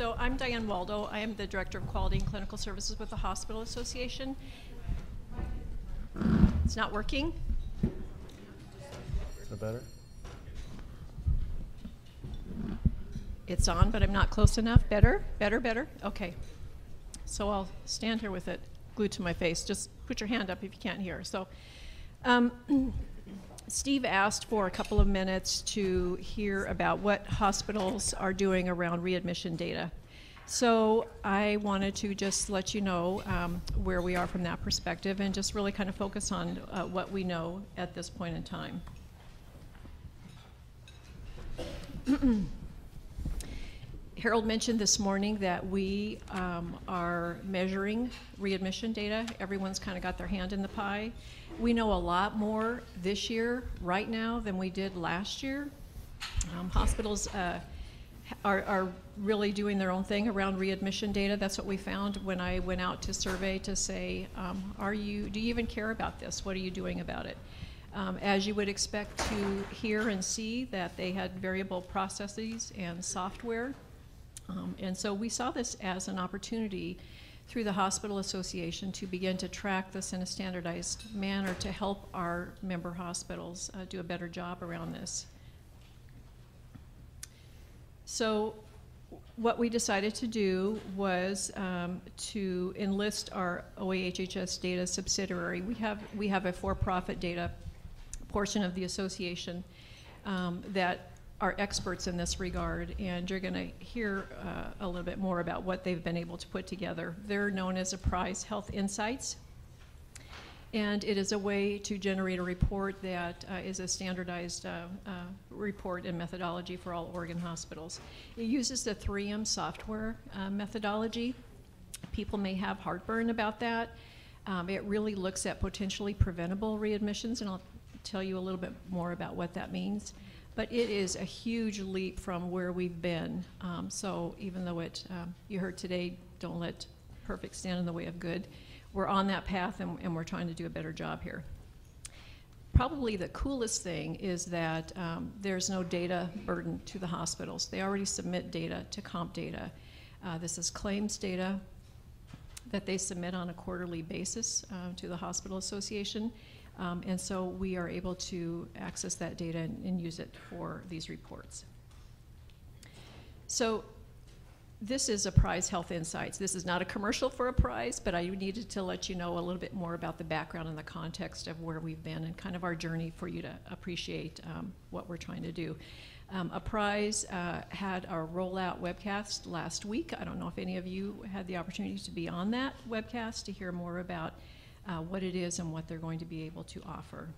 So I'm Diane Waldo. I am the Director of Quality and Clinical Services with the Hospital Association. It's not working. Is that better? It's on, but I'm not close enough. Better? Better, better? Okay. So I'll stand here with it glued to my face. Just put your hand up if you can't hear. So um, Steve asked for a couple of minutes to hear about what hospitals are doing around readmission data. So I wanted to just let you know um, where we are from that perspective and just really kind of focus on uh, what we know at this point in time. Harold mentioned this morning that we um, are measuring readmission data. Everyone's kind of got their hand in the pie. We know a lot more this year, right now, than we did last year. Um, hospitals uh, are, are, really doing their own thing around readmission data. That's what we found when I went out to survey to say, um, are you, do you even care about this? What are you doing about it? Um, as you would expect to hear and see that they had variable processes and software um, and so we saw this as an opportunity through the Hospital Association to begin to track this in a standardized manner to help our member hospitals uh, do a better job around this. So what we decided to do was um, to enlist our OAHHS data subsidiary. We have, we have a for-profit data portion of the association um, that are experts in this regard, and you're going to hear uh, a little bit more about what they've been able to put together. They're known as Apprise Health Insights, and it is a way to generate a report that uh, is a standardized uh, uh report and methodology for all Oregon hospitals. It uses the 3M software uh, methodology. People may have heartburn about that. Um, it really looks at potentially preventable readmissions, and I'll tell you a little bit more about what that means but it is a huge leap from where we've been. Um, so even though it, um, you heard today, don't let perfect stand in the way of good, we're on that path and, and we're trying to do a better job here. Probably the coolest thing is that um, there's no data burden to the hospitals. They already submit data to CompData. Uh, this is claims data that they submit on a quarterly basis uh, to the Hospital Association. Um, and so we are able to access that data and, and use it for these reports. So this is Apprise Health Insights. This is not a commercial for a prize, but I needed to let you know a little bit more about the background and the context of where we've been and kind of our journey for you to appreciate um, what we're trying to do. Um, Prize uh, had our rollout webcast last week. I don't know if any of you had the opportunity to be on that webcast to hear more about uh, what it is and what they're going to be able to offer.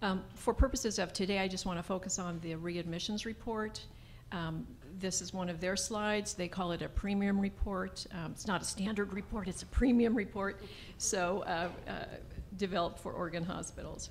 Um, for purposes of today, I just want to focus on the readmissions report. Um, this is one of their slides. They call it a premium report. Um, it's not a standard report, it's a premium report, so uh, uh, developed for Oregon hospitals.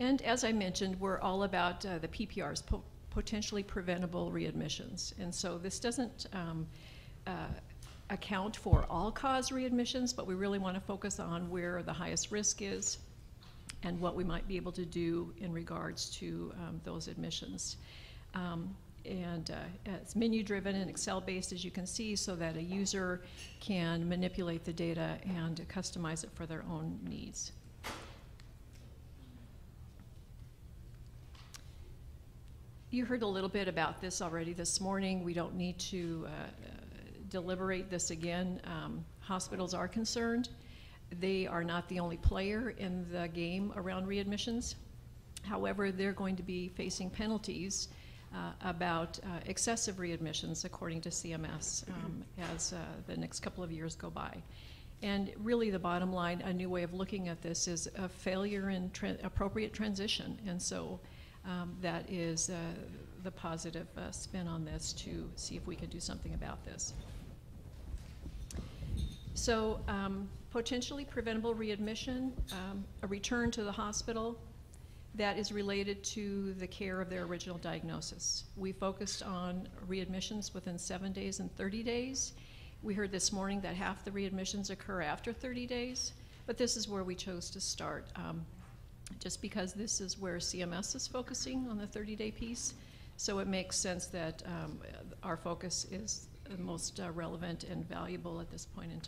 And as I mentioned, we're all about uh, the PPRs, po potentially preventable readmissions. And so this doesn't um, uh, account for all cause readmissions, but we really want to focus on where the highest risk is and what we might be able to do in regards to um, those admissions. Um, and uh, it's menu driven and Excel based, as you can see, so that a user can manipulate the data and customize it for their own needs. You heard a little bit about this already this morning. We don't need to uh, deliberate this again. Um, hospitals are concerned. They are not the only player in the game around readmissions. However, they're going to be facing penalties uh, about uh, excessive readmissions, according to CMS, um, as uh, the next couple of years go by. And really, the bottom line, a new way of looking at this is a failure in tra appropriate transition. And so um, that is uh, the positive uh, spin on this to see if we can do something about this. So um, potentially preventable readmission, um, a return to the hospital that is related to the care of their original diagnosis. We focused on readmissions within seven days and 30 days. We heard this morning that half the readmissions occur after 30 days, but this is where we chose to start. Um, just because this is where CMS is focusing on the 30-day piece, So it makes sense that um, our focus is the most uh, relevant and valuable at this point in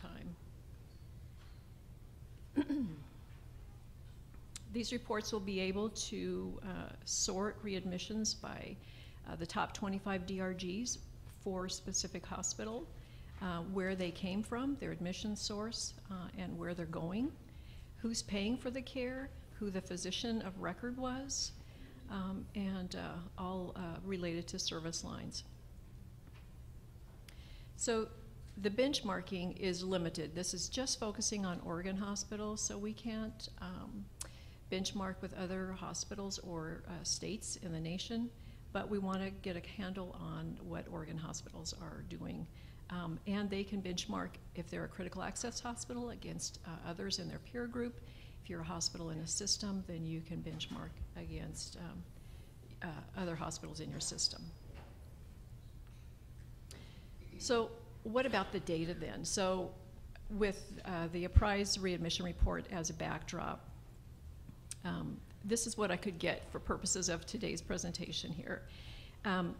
time. These reports will be able to uh, sort readmissions by uh, the top 25 DRGs for specific hospital, uh, where they came from, their admission source, uh, and where they're going, who's paying for the care, who the physician of record was, um, and uh, all uh, related to service lines. So the benchmarking is limited. This is just focusing on Oregon hospitals, so we can't um, benchmark with other hospitals or uh, states in the nation, but we want to get a handle on what Oregon hospitals are doing. Um, and they can benchmark if they're a critical access hospital against uh, others in their peer group. If you're a hospital in a system, then you can benchmark against um, uh, other hospitals in your system. So what about the data then? So with uh, the Apprise readmission report as a backdrop, um, this is what I could get for purposes of today's presentation here. Um,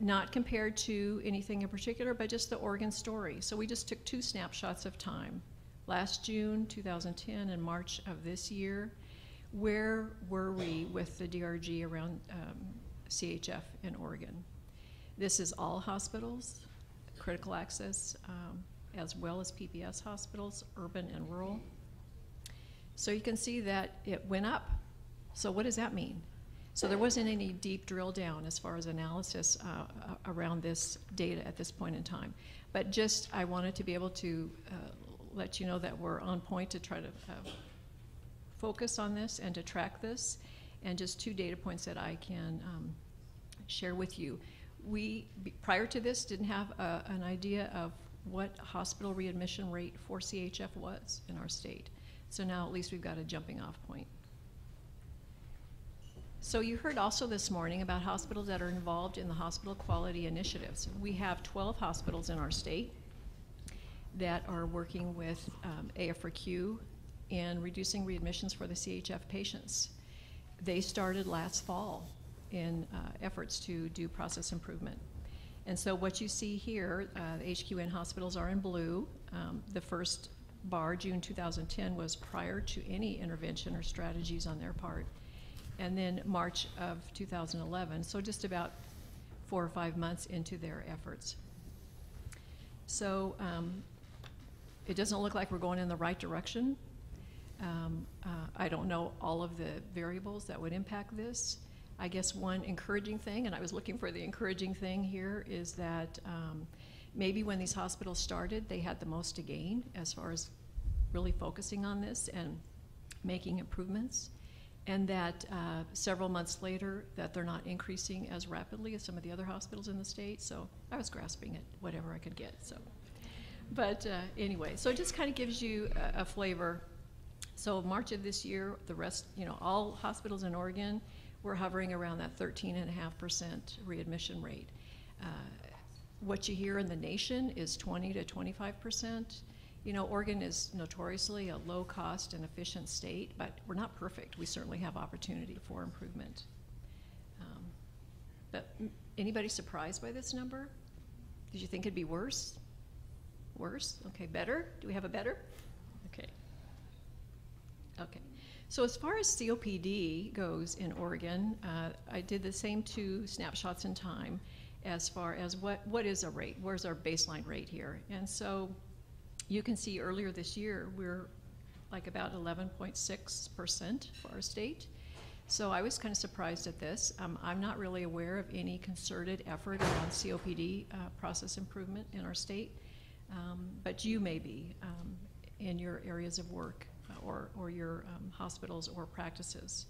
not compared to anything in particular, but just the Oregon story. So we just took two snapshots of time. Last June 2010 and March of this year, where were we with the DRG around um, CHF in Oregon? This is all hospitals, critical access, um, as well as PPS hospitals, urban and rural. So you can see that it went up. So what does that mean? So there wasn't any deep drill down as far as analysis uh, around this data at this point in time. But just, I wanted to be able to uh, let you know that we're on point to try to uh, focus on this and to track this. And just two data points that I can um, share with you. We, prior to this, didn't have a, an idea of what hospital readmission rate for CHF was in our state. So now at least we've got a jumping off point. So you heard also this morning about hospitals that are involved in the hospital quality initiatives. We have 12 hospitals in our state that are working with um, AHRQ in reducing readmissions for the CHF patients. They started last fall in uh, efforts to do process improvement. And so what you see here, uh, the HQN hospitals are in blue. Um, the first bar, June 2010, was prior to any intervention or strategies on their part and then March of 2011, so just about four or five months into their efforts. So um, it doesn't look like we're going in the right direction. Um, uh, I don't know all of the variables that would impact this. I guess one encouraging thing, and I was looking for the encouraging thing here, is that um, maybe when these hospitals started, they had the most to gain as far as really focusing on this and making improvements and that uh, several months later that they're not increasing as rapidly as some of the other hospitals in the state. So I was grasping at whatever I could get. So, but uh, anyway, so it just kind of gives you a, a, flavor. So March of this year, the rest, you know, all hospitals in Oregon were hovering around that 13.5% readmission rate. Uh, what you hear in the nation is 20 to 25 percent. You know, Oregon is notoriously a low cost and efficient state, but we're not perfect. We certainly have opportunity for improvement. Um, but anybody surprised by this number? Did you think it'd be worse? Worse? Okay, better? Do we have a better? Okay. Okay. So as far as COPD goes in Oregon, uh, I did the same two snapshots in time as far as what, what is a rate? Where's our baseline rate here? And so you can see earlier this year, we're like about 11.6% for our state. So I was kind of surprised at this. Um, I'm not really aware of any concerted effort around COPD uh, process improvement in our state, um, but you may be um, in your areas of work uh, or, or your um, hospitals or practices.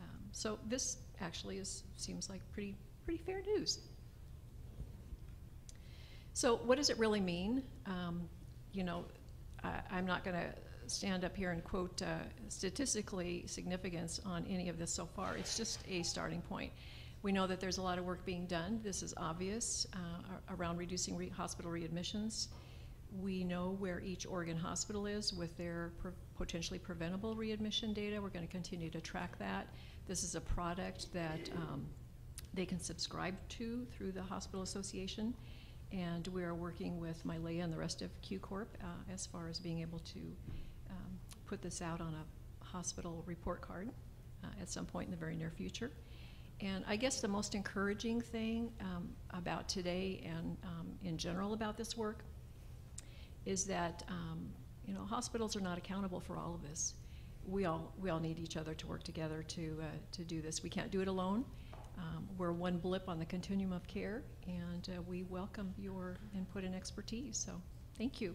Um, so this actually is, seems like pretty, pretty fair news. So what does it really mean? Um, you know, I, am not going to stand up here and quote uh, statistically significance on any of this so far. It's just a starting point. We know that there's a lot of work being done. This is obvious uh, around reducing re hospital readmissions. We know where each Oregon hospital is with their pre potentially preventable readmission data. We're going to continue to track that. This is a product that um, they can subscribe to through the Hospital Association. And we are working with Mylia and the rest of Q Corp uh, as far as being able to um, put this out on a hospital report card uh, at some point in the very near future. And I guess the most encouraging thing um, about today and um, in general about this work is that um, you know hospitals are not accountable for all of this. We all we all need each other to work together to uh, to do this. We can't do it alone. Um, we're one blip on the continuum of care, and uh, we welcome your input and expertise. So, thank you.